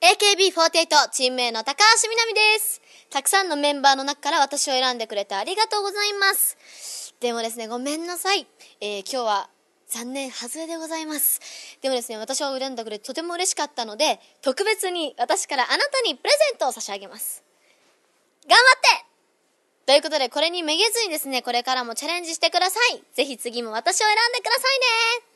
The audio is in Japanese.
AKB48 チーム名の高橋みなみです。たくさんのメンバーの中から私を選んでくれてありがとうございます。でもですね、ごめんなさい。えー今日は残念外れでございます。でもですね、私を選んでくれてとても嬉しかったので、特別に私からあなたにプレゼントを差し上げます。頑張ってということで、これにめげずにですね、これからもチャレンジしてください。ぜひ次も私を選んでくださいね